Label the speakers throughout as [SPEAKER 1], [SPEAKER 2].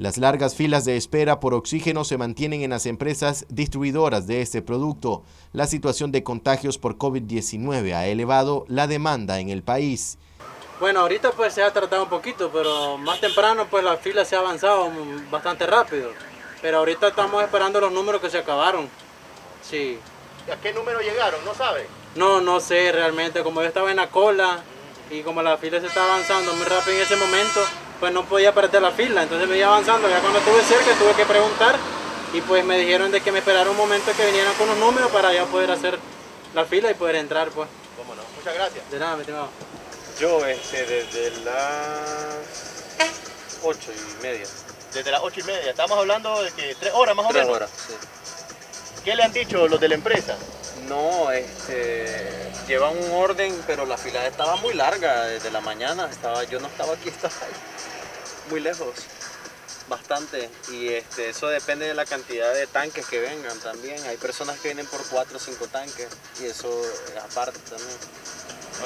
[SPEAKER 1] Las largas filas de espera por oxígeno se mantienen en las empresas distribuidoras de este producto. La situación de contagios por COVID-19 ha elevado la demanda en el país.
[SPEAKER 2] Bueno, ahorita pues se ha tratado un poquito, pero más temprano pues la fila se ha avanzado bastante rápido. Pero ahorita estamos esperando los números que se acabaron. Sí.
[SPEAKER 3] ¿A qué número llegaron? ¿No sabe?
[SPEAKER 2] No, no sé realmente. Como yo estaba en la cola y como la fila se está avanzando muy rápido en ese momento, pues no podía perder la fila, entonces me iba avanzando, ya cuando estuve cerca tuve que preguntar y pues me dijeron de que me esperara un momento que vinieran con los números para ya poder hacer la fila y poder entrar pues.
[SPEAKER 3] Cómo no, muchas gracias.
[SPEAKER 2] De nada, mi estimado.
[SPEAKER 4] Yo este, desde las ocho y media.
[SPEAKER 3] Desde las ocho y media, estamos hablando de que tres horas más o
[SPEAKER 4] Tres
[SPEAKER 3] menos.
[SPEAKER 4] horas, sí.
[SPEAKER 3] ¿Qué le han dicho los de la empresa?
[SPEAKER 4] No, este, llevan un orden, pero la fila estaba muy larga desde la mañana. Estaba, yo no estaba aquí, estaba ahí, muy lejos, bastante. Y este, eso depende de la cantidad de tanques que vengan también. Hay personas que vienen por cuatro o cinco tanques y eso es aparte también.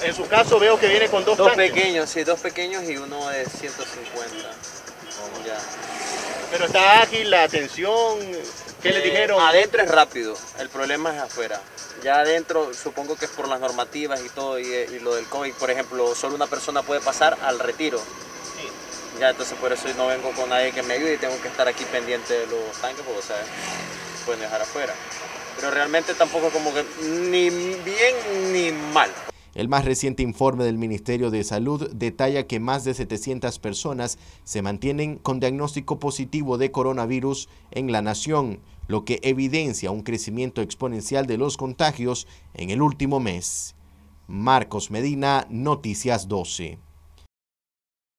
[SPEAKER 3] En su caso veo que viene con dos,
[SPEAKER 4] Dos
[SPEAKER 3] tanques.
[SPEAKER 4] pequeños, sí, dos pequeños y uno de 150. Ya.
[SPEAKER 3] Pero está aquí la atención. ¿Qué le
[SPEAKER 4] Eh,
[SPEAKER 3] dijeron?
[SPEAKER 4] Adentro es rápido, el problema es afuera. Ya adentro supongo que es por las normativas y todo y, y lo del COVID. Por ejemplo, solo una persona puede pasar al retiro. Ya entonces por eso no vengo con nadie que me ayude y tengo que estar aquí pendiente de los tanques porque, o sea, pueden dejar afuera. Pero realmente tampoco como que ni bien ni mal.
[SPEAKER 1] El más reciente informe del Ministerio de Salud detalla que más de 700 personas se mantienen con diagnóstico positivo de coronavirus en la nación, lo que evidencia un crecimiento exponencial de los contagios en el último mes. Marcos Medina, Noticias 12.